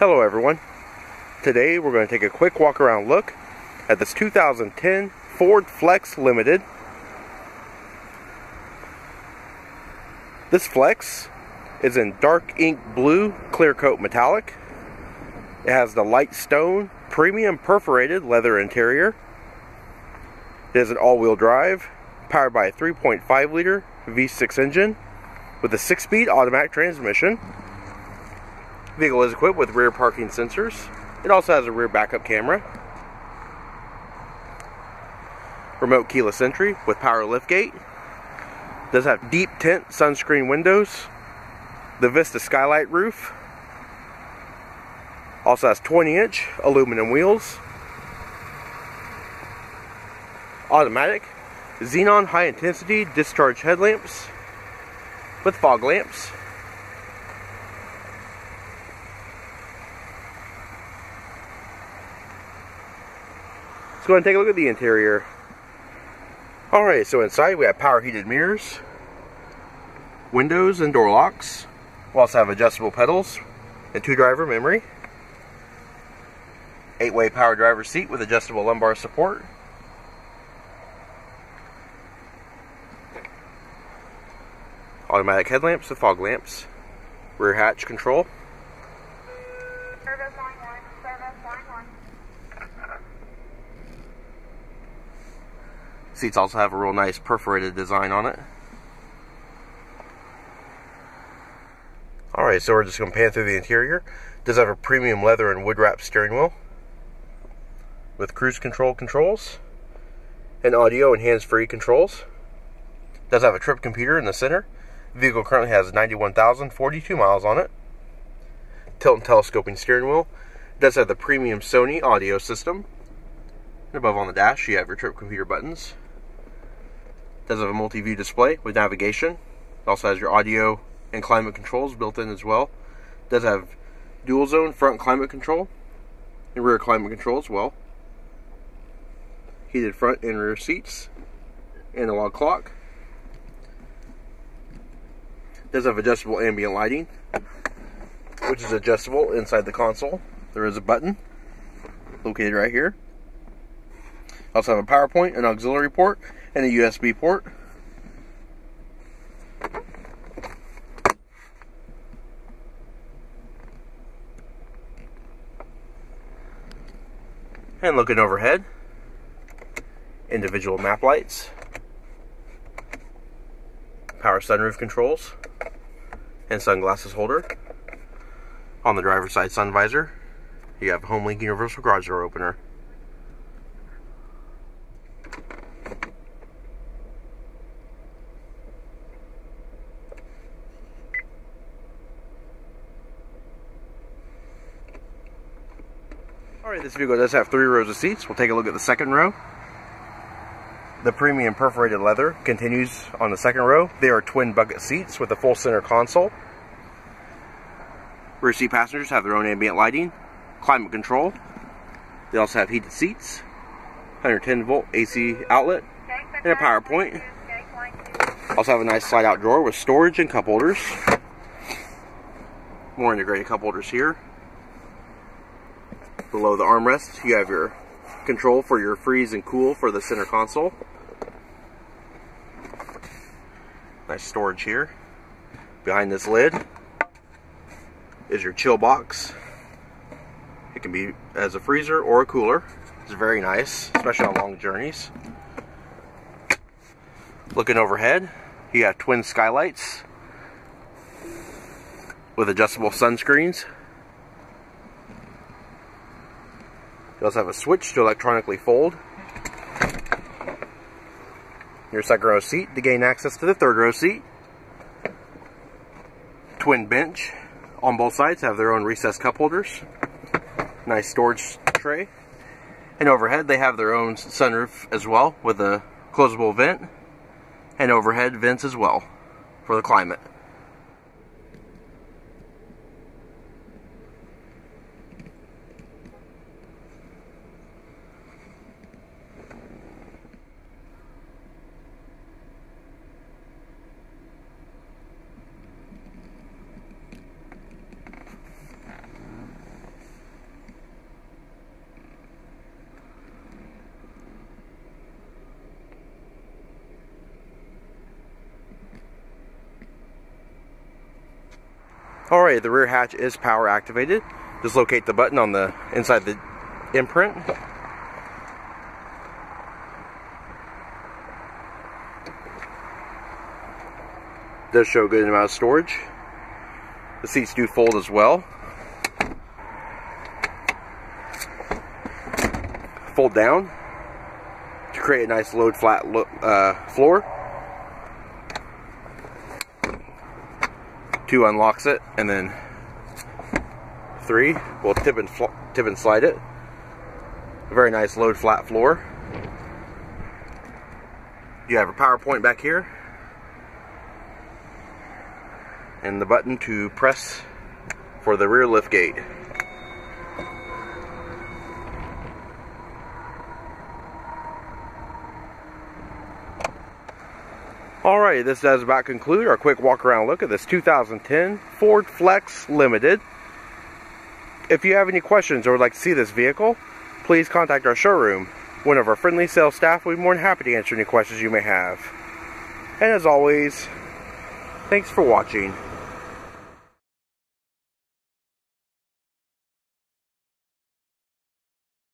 Hello everyone. Today we're going to take a quick walk around look at this 2010 Ford Flex Limited. This Flex is in dark ink blue clear coat metallic. It has the light stone premium perforated leather interior. It is an all-wheel drive powered by a 3.5 liter V6 engine with a 6-speed automatic transmission vehicle is equipped with rear parking sensors. It also has a rear backup camera. Remote keyless entry with power liftgate. Does have deep tint sunscreen windows. The Vista skylight roof. Also has 20 inch aluminum wheels. Automatic xenon high intensity discharge headlamps with fog lamps. Let's go and take a look at the interior. Alright, so inside we have power heated mirrors, windows and door locks. We also have adjustable pedals and two driver memory. Eight way power driver seat with adjustable lumbar support. Automatic headlamps with fog lamps. Rear hatch control. Seats also have a real nice perforated design on it. Alright, so we're just going to pan through the interior. It does have a premium leather and wood wrap steering wheel with cruise control controls and audio and hands-free controls. It does have a trip computer in the center. The vehicle currently has 91,042 miles on it. Tilt and telescoping steering wheel. It does have the premium Sony audio system. And above on the dash, you have your trip computer buttons does have a multi-view display with navigation. It also has your audio and climate controls built in as well. It does have dual zone front climate control and rear climate control as well. Heated front and rear seats. Analog clock. It does have adjustable ambient lighting, which is adjustable inside the console. There is a button located right here. Also have a PowerPoint, an auxiliary port, and a USB port. And looking overhead, individual map lights, power sunroof controls, and sunglasses holder. On the driver's side sun visor, you have HomeLink universal garage door opener. Alright, this vehicle does have three rows of seats. We'll take a look at the second row. The premium perforated leather continues on the second row. They are twin bucket seats with a full center console. Rear seat passengers have their own ambient lighting, climate control. They also have heated seats, 110 volt AC outlet, and a power point. Also have a nice slide out drawer with storage and cup holders. More integrated cup holders here. Below the armrest, you have your control for your freeze and cool for the center console. Nice storage here. Behind this lid is your chill box. It can be as a freezer or a cooler. It's very nice, especially on long journeys. Looking overhead, you have twin skylights with adjustable sunscreens. You also have a switch to electronically fold. Your second row seat to gain access to the third row seat. Twin bench on both sides have their own recessed cup holders. Nice storage tray. And overhead they have their own sunroof as well with a closable vent and overhead vents as well for the climate. Alright, the rear hatch is power activated. Just locate the button on the inside the imprint. Does show a good amount of storage. The seats do fold as well. Fold down to create a nice load flat uh, floor. Two unlocks it, and then three will tip and tip and slide it. Very nice load flat floor. You have a power point back here, and the button to press for the rear lift gate. Alright, this does about conclude our quick walk around look at this 2010 Ford Flex Limited. If you have any questions or would like to see this vehicle, please contact our showroom. One of our friendly sales staff will be more than happy to answer any questions you may have. And as always, thanks for watching.